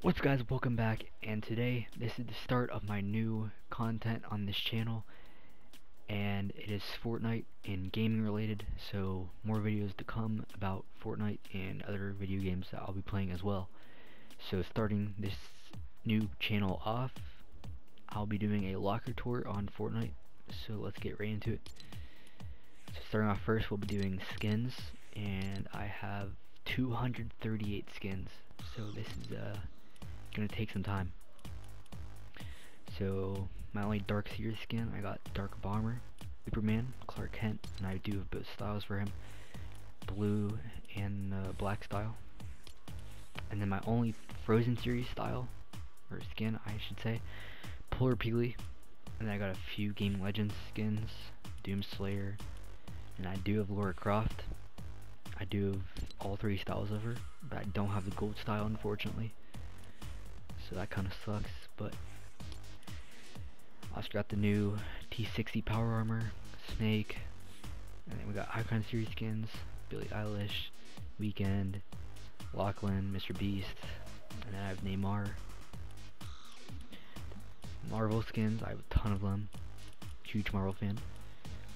What's up guys, welcome back, and today, this is the start of my new content on this channel, and it is Fortnite and gaming related, so more videos to come about Fortnite and other video games that I'll be playing as well. So starting this new channel off, I'll be doing a locker tour on Fortnite, so let's get right into it. So starting off first, we'll be doing skins, and I have 238 skins, so this is, uh, gonna take some time. So my only Dark Series skin, I got Dark Bomber, Superman, Clark Kent, and I do have both styles for him, blue and uh, black style. And then my only Frozen Series style, or skin I should say, Polar Peely, and then I got a few Game Legends skins, Doom Slayer, and I do have Laura Croft. I do have all three styles of her, but I don't have the gold style unfortunately so that kind of sucks, but also got the new T60 Power Armor, Snake, and then we got Icon Series skins, Billie Eilish, Weeknd, Lachlan, Mr. Beast, and then I have Neymar. Marvel skins, I have a ton of them. Huge Marvel fan.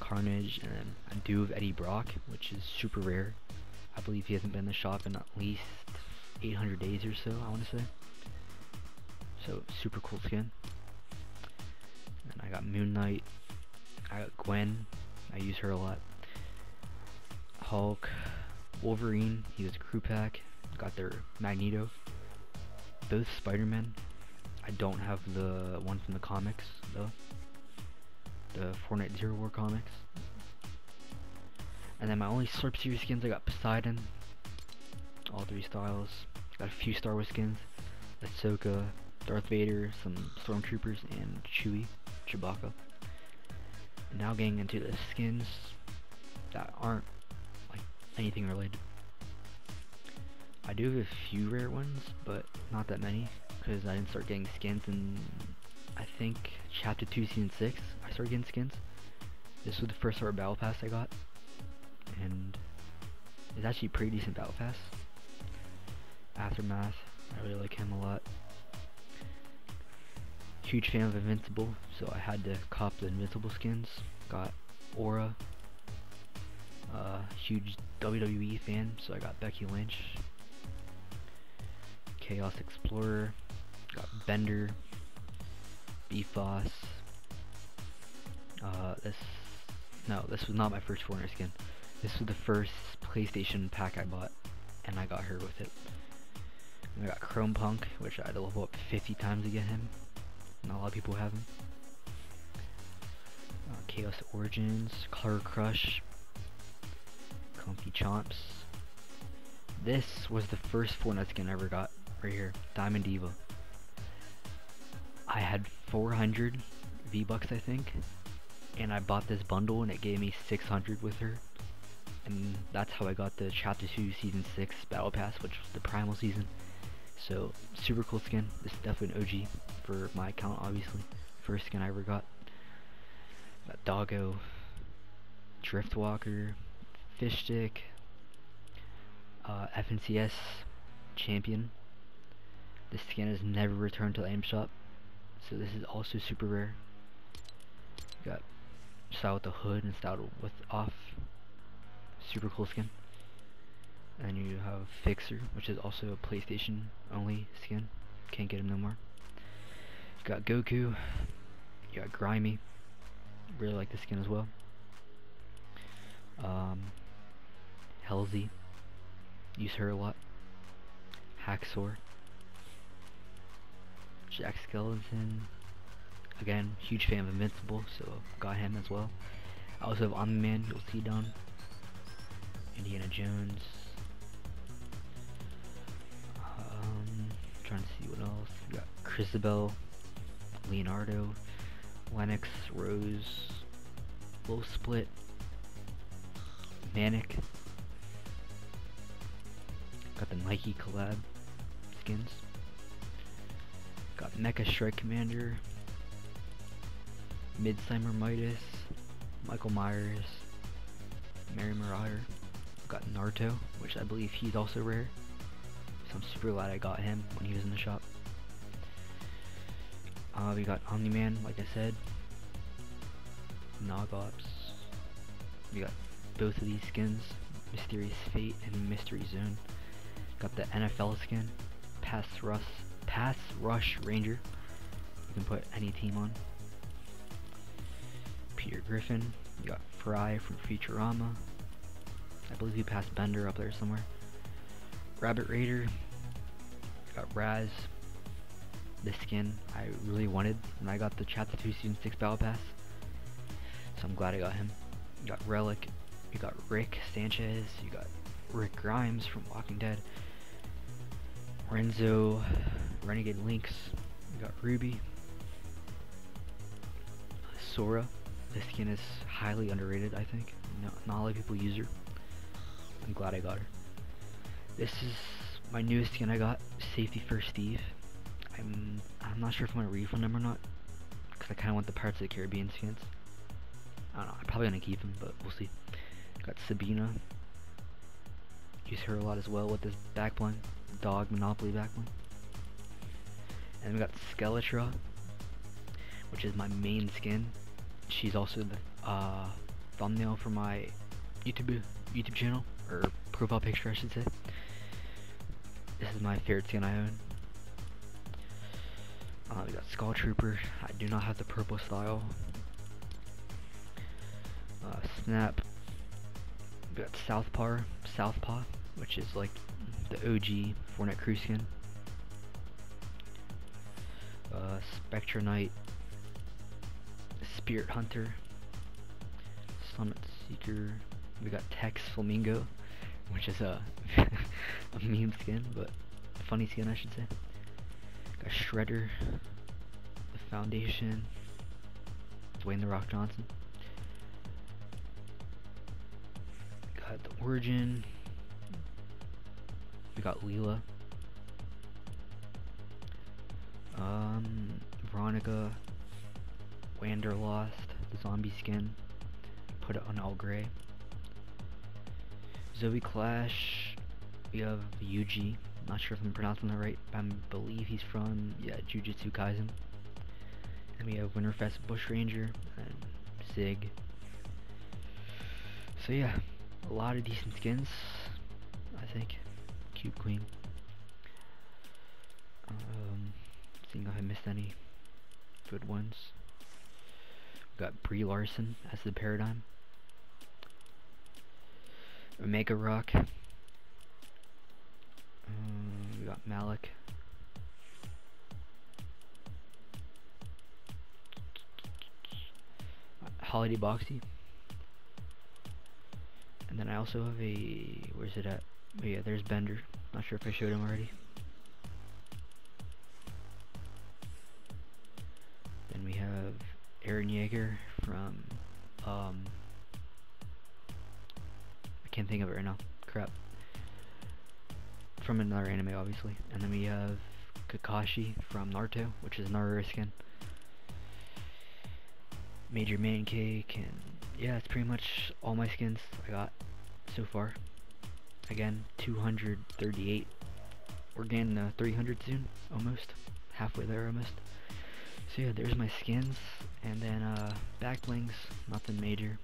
Carnage, and then I do have Eddie Brock, which is super rare. I believe he hasn't been in the shop in at least 800 days or so, I want to say. So super cool skin. And I got Moon Knight. I got Gwen. I use her a lot. Hulk. Wolverine. He was a crew pack. Got their Magneto. Both Spider-Man. I don't have the one from the comics though. The Fortnite Zero War comics. And then my only Slurp series skins I got Poseidon. All three styles. Got a few Star Wars skins. Ahsoka, Darth Vader, some stormtroopers, and Chewie, Chewbacca. Now getting into the skins that aren't like anything related. I do have a few rare ones, but not that many, because I didn't start getting skins in, I think, Chapter 2, Season 6, I started getting skins. This was the first ever Battle Pass I got, and it's actually pretty decent Battle Pass. Aftermath, I really like him a lot huge fan of Invincible, so I had to cop the Invincible skins. Got Aura. Uh, huge WWE fan, so I got Becky Lynch. Chaos Explorer. Got Bender. Bifrost. Uh, this, no, this was not my first foreigner skin. This was the first PlayStation pack I bought, and I got her with it. And I got Chrome Punk, which I had to level up 50 times to get him. Not a lot of people have them. Uh, Chaos Origins, Color Crush, Comfy Chomps. This was the first Fortnite skin I ever got, right here, Diamond Diva. I had 400 V-Bucks, I think, and I bought this bundle and it gave me 600 with her. And that's how I got the Chapter 2 Season 6 Battle Pass, which was the Primal Season. So, super cool skin. This is definitely an OG for my account, obviously. First skin I ever got. Got Doggo, Driftwalker, Fish Stick, uh, FNCS Champion. This skin has never returned to the item shop, so this is also super rare. Got style with the hood and style with off. Super cool skin. And you have Fixer, which is also a PlayStation only skin. Can't get him no more. You got Goku. You got Grimy. Really like the skin as well. Um, Halsey. Use her a lot. Hacksaw. Jack Skellington. Again, huge fan of Invincible, so got him as well. I also have Omni-Man, you'll see. Indiana Jones. Trying to see what else. We got Chrisabel, Leonardo, Lennox, Rose, Low Split, Manic. Got the Nike collab skins. Got Mecha Strike Commander, Midsummer Midas, Michael Myers, Mary Marauder. Got Naruto, which I believe he's also rare. So I'm super glad I got him when he was in the shop. Uh, we got Omni-Man, like I said. Nogops. We got both of these skins. Mysterious Fate and Mystery Zone. Got the NFL skin. Pass Rush, Pass Rush Ranger. You can put any team on. Peter Griffin. You got Fry from Futurama. I believe he passed Bender up there somewhere. Rabbit Raider. Got Raz. This skin I really wanted and I got the Chapter 2 Season 6 Battle Pass. So I'm glad I got him. You got Relic. You got Rick Sanchez. You got Rick Grimes from Walking Dead. Renzo. Renegade Lynx. You got Ruby. Sora. This skin is highly underrated, I think. No, not a lot of people use her. I'm glad I got her. This is my newest skin I got, Safety First Steve. I'm I'm not sure if I'm gonna refund them or not, because I kind of want the Pirates of the Caribbean skins. I don't know. I'm probably gonna keep them, but we'll see. Got Sabina. Use her a lot as well with this back bling, dog Monopoly back bling. And we got Skeletra, which is my main skin. She's also the uh, thumbnail for my YouTube YouTube channel or profile picture, I should say. This is my favorite skin I own. Uh, we got Skull Trooper. I do not have the purple style. Uh, Snap. We got Southpaw, Southpaw, which is like the OG Fortnite crew skin. Uh, Spectre Knight. Spirit Hunter. Summit Seeker. We got Tex Flamingo, which is a, a meme skin, but funny skin I should say. Got Shredder, the Foundation, Dwayne the Rock Johnson. Got the Origin. We got Leela. Um, Veronica, Wanderlost, the zombie skin. Put it on all gray. Zoe Clash. We have Yuji. Not sure if I'm pronouncing that right. But I believe he's from yeah Jujutsu Kaisen. And we have Winterfest Bush Ranger and Sig. So yeah, a lot of decent skins. I think. Cube Queen. Um, seeing if I missed any good ones. We got Brie Larson as the Paradigm. Omega Rock. Malik. Holiday Boxy. And then I also have a, where's it at? Oh yeah, there's Bender. Not sure if I showed him already. Then we have Eren Yeager from, um, I can't think of it right now. Crap. From another anime, obviously. And then we have Kakashi from Naruto, which is Naruto skin. Major Man Cake, and yeah, that's pretty much all my skins I got so far. Again, 238. We're getting uh, 300 soon, almost. Halfway there, almost. So yeah, there's my skins, and then uh, back blings, nothing major.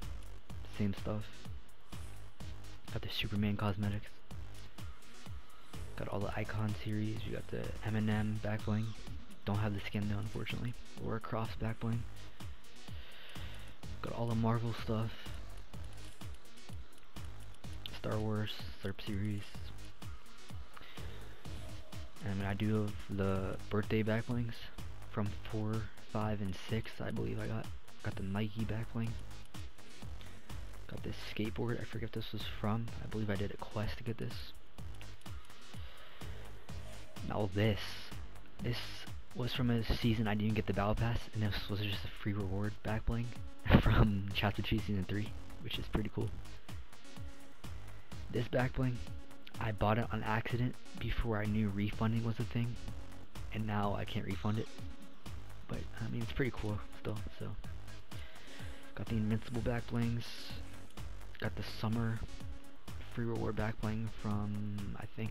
Same stuff. Got the Superman cosmetics. Got all the Icon series. We got the bling. Don't have the skin though, unfortunately. Or a Cross back bling. Got all the Marvel stuff. Star Wars, Slurp series. And I do have the birthday back blings from 4, 5, and 6, I believe I got. Got the Nike back bling. Got this skateboard, I forget this was from. I believe I did a quest to get this. Now this. This was from a season I didn't get the battle pass, and this was just a free reward back bling from Chapter 2 Season 3, which is pretty cool. This back bling, I bought it on accident before I knew refunding was a thing, and now I can't refund it. But, I mean, it's pretty cool still, so. Got the Invincible back blings, got the Summer free reward back bling from, I think,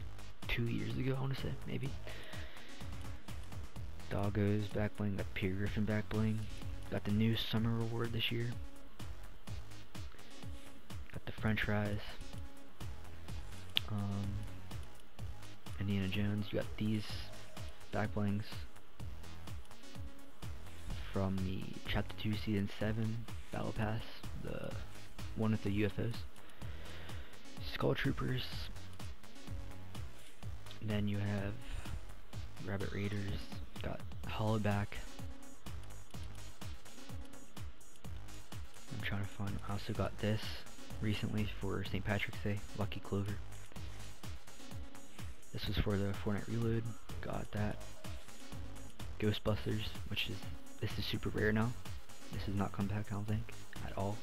two years ago, I want to say, maybe. Doggos back bling, got Peter Griffin back bling. Got the new summer reward this year. Got the french fries. Um, Indiana Jones, you got these back blings from the Chapter 2 Season 7 Battle Pass, the one with the UFOs. Skull Troopers. Then you have Rabbit Raiders, got Hollowback. I'm trying to find, I also got this recently for St. Patrick's Day, Lucky Clover. This was for the Fortnite Reload, got that. Ghostbusters, which is, this is super rare now. This has not come back, I don't think, at all.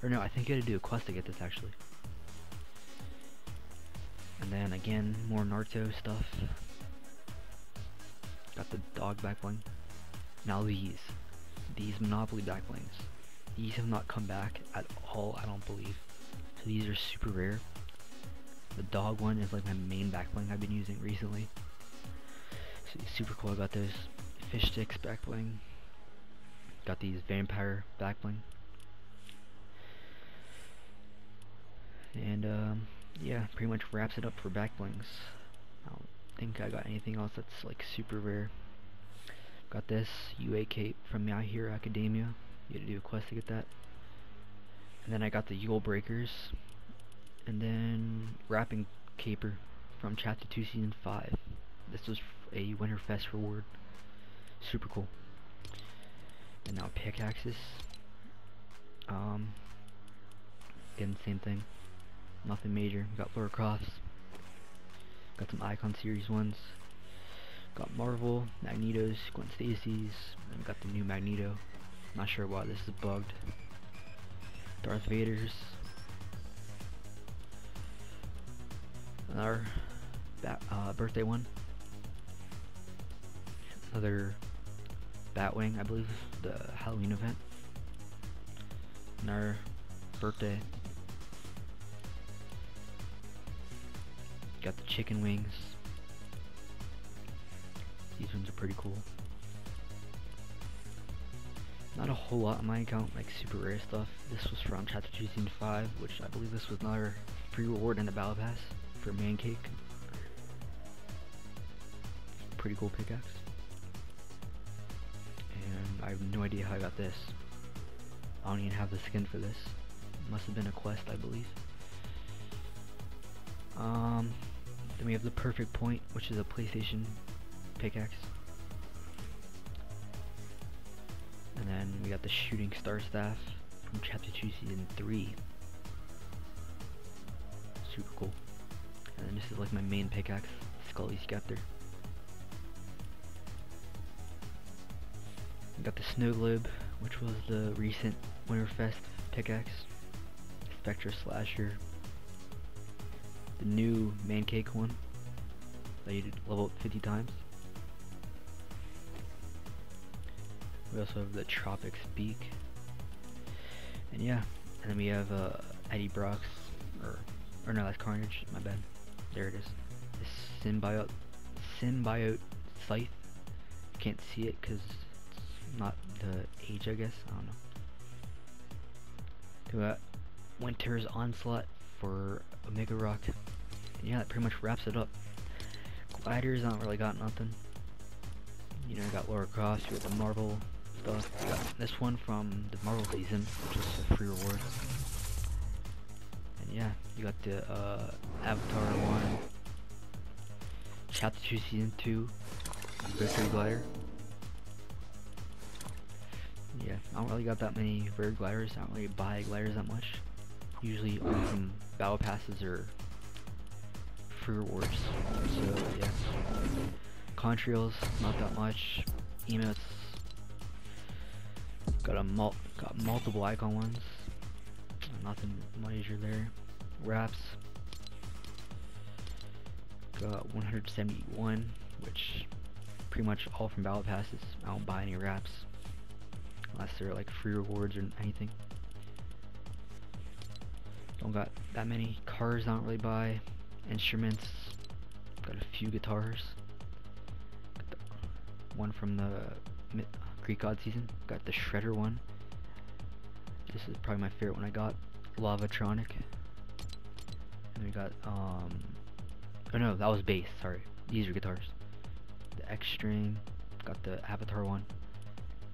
Or no, I think you had to do a quest to get this actually. And then again, more Naruto stuff. Got the dog back bling. Now these. These Monopoly back blings. These have not come back at all, I don't believe. So these are super rare. The dog one is like my main back bling I've been using recently. So super cool, I got those fish sticks back bling. Got these vampire back bling. And um, yeah, pretty much wraps it up for back blings. I don't think I got anything else that's like super rare. Got this UA cape from My Hero Academia. You had to do a quest to get that. And then I got the Yule Breakers. And then Wrapping Caper from Chapter 2 Season 5. This was a Winterfest reward. Super cool. And now pickaxes. Um, again, same thing. Nothing major. We Got Laura Crofts. Got some Icon Series ones. Got Marvel, Magneto's, Gwen Stacy's, and got the new Magneto. Not sure why this is bugged. Darth Vader's. Another uh, birthday one. Another Batwing, I believe, the Halloween event. Another birthday Got the chicken wings. These ones are pretty cool. Not a whole lot on my account, like super rare stuff. This was from Chapter 2 Season 5, which I believe this was another free reward in the Battle Pass for Man Cake. Pretty cool pickaxe. And I have no idea how I got this. I don't even have the skin for this. Must have been a quest, I believe. Um, then we have the perfect point, which is a PlayStation pickaxe. And then we got the shooting star staff from chapter 2 season 3. Super cool. And then this is like my main pickaxe, Scully Scepter. We got the snow globe, which was the recent Winterfest pickaxe. Spectre Slasher, the new man cake one that you level up 50 times. We also have the Tropics Beak. And yeah, and then we have uh, Eddie Brock's, or, or no, that's Carnage, my bad. There it is. The Symbiote, Symbiote Scythe. Can't see it because it's not the age, I guess. I don't know. We got Winter's Onslaught for Omega Rock yeah, that pretty much wraps it up. Gliders, I don't really got nothing. You know, you got Laura Cross, you got the Marvel stuff. You got this one from the Marvel season, which is a free reward. And yeah, you got the uh, Avatar one, Chapter 2 Season 2, Victory Glider. Yeah, I don't really got that many rare gliders. I don't really buy gliders that much. Usually only from battle passes are free rewards. So yeah. Contrails, not that much. Emotes. Got a mul got multiple icon ones. Nothing major there. Wraps. Got 171, which pretty much all from battle passes. I don't buy any wraps unless they're like free rewards or anything. Don't got that many cars I don't really buy instruments, Got a few guitars. one from the Greek God season. Got the Shredder one. This is probably my favorite one I got. Lavatronic. And we got, um... Oh no, that was bass, sorry. These are guitars. The X string. Got the Avatar one.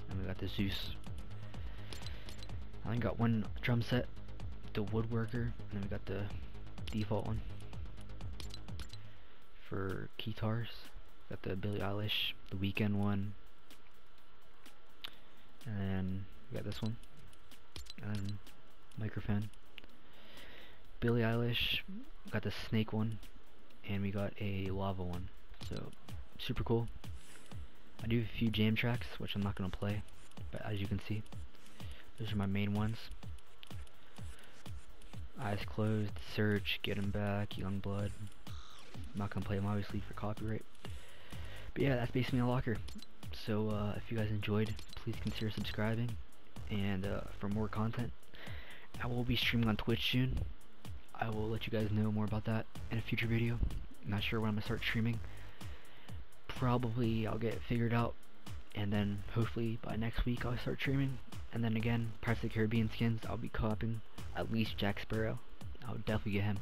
And we got the Zeus. I only got one drum set. The Woodworker. And then we got the default one. For guitars. Got the Billie Eilish, the Weeknd one. And then we got this one. And microphone. Billie Eilish, got the snake one, and we got a lava one. So super cool. I do a few jam tracks, which I'm not gonna play, but as you can see, those are my main ones. Eyes Closed, Search, get him Back, Young Blood. I'm not gonna play him obviously for copyright. But yeah, that's basically my locker. So uh, if you guys enjoyed, please consider subscribing. And uh, for more content, I will be streaming on Twitch soon. I will let you guys know more about that in a future video. I'm not sure when I'm gonna start streaming. Probably I'll get it figured out, and then hopefully by next week I'll start streaming. And then again, Pirates of the Caribbean skins, I'll be copping at least Jack Sparrow. I'll definitely get him.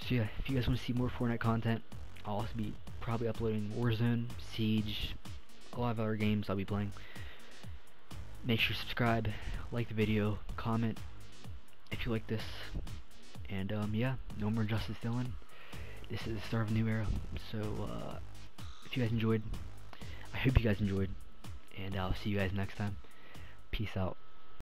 So yeah, if you guys want to see more Fortnite content, I'll also be probably uploading Warzone, Siege, a lot of other games I'll be playing. Make sure to subscribe, like the video, comment if you like this. And um, yeah, no more Justice Dylan. This is the start of a new era. So uh, if you guys enjoyed, I hope you guys enjoyed. And I'll see you guys next time. Peace out.